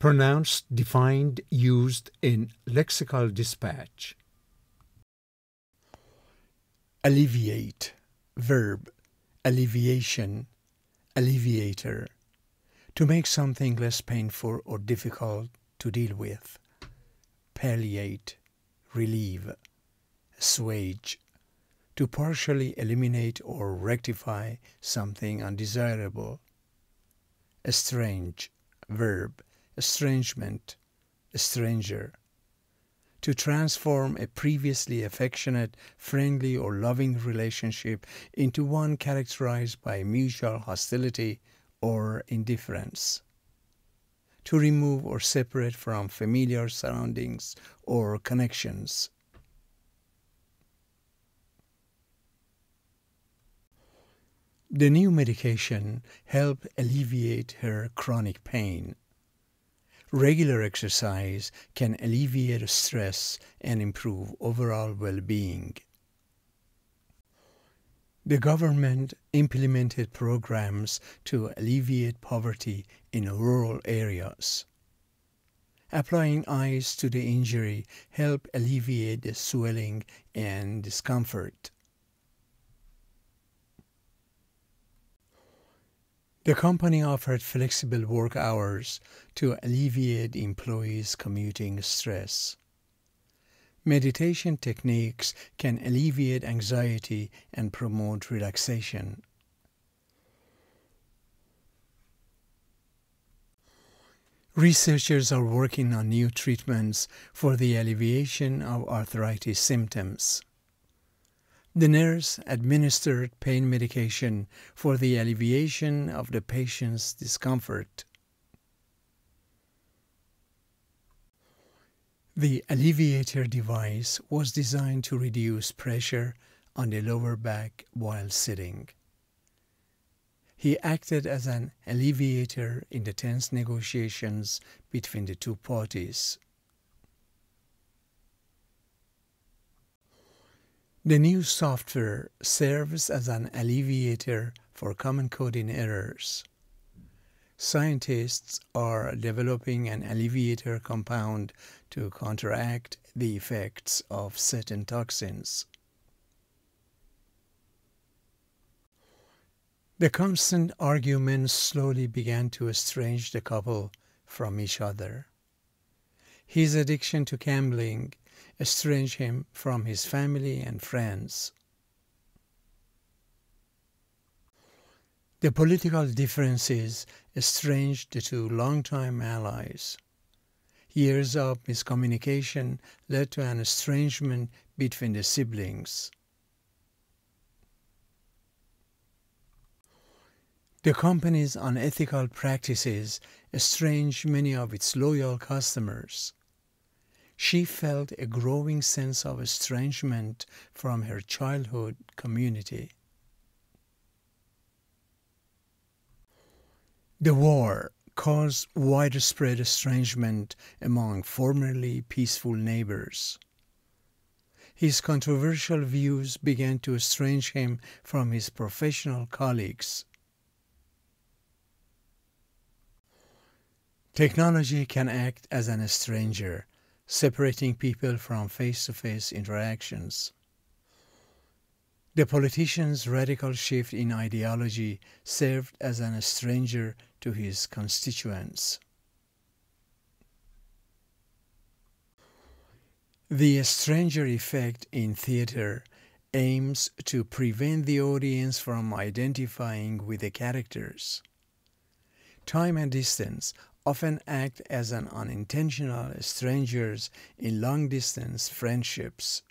pronounced, defined, used in lexical dispatch. Alleviate, verb, alleviation, alleviator, to make something less painful or difficult to deal with. Palliate, relieve, assuage, to partially eliminate or rectify something undesirable. Estrange, verb, estrangement, estranger. To transform a previously affectionate, friendly, or loving relationship into one characterized by mutual hostility or indifference. To remove or separate from familiar surroundings or connections. The new medication helped alleviate her chronic pain. Regular exercise can alleviate stress and improve overall well being. The government implemented programs to alleviate poverty in rural areas. Applying ice to the injury helped alleviate the swelling and discomfort. The company offered flexible work hours to alleviate employees' commuting stress. Meditation techniques can alleviate anxiety and promote relaxation. Researchers are working on new treatments for the alleviation of arthritis symptoms. The nurse administered pain medication for the alleviation of the patient's discomfort. The alleviator device was designed to reduce pressure on the lower back while sitting. He acted as an alleviator in the tense negotiations between the two parties. The new software serves as an alleviator for common coding errors. Scientists are developing an alleviator compound to counteract the effects of certain toxins. The constant arguments slowly began to estrange the couple from each other. His addiction to gambling estranged him from his family and friends. The political differences estranged the two longtime allies. Years of miscommunication led to an estrangement between the siblings. The company's unethical practices estranged many of its loyal customers she felt a growing sense of estrangement from her childhood community. The war caused widespread estrangement among formerly peaceful neighbors. His controversial views began to estrange him from his professional colleagues. Technology can act as an estranger separating people from face to face interactions. The politician's radical shift in ideology served as an estranger to his constituents. The stranger effect in theater aims to prevent the audience from identifying with the characters. Time and distance often act as an unintentional strangers in long distance friendships.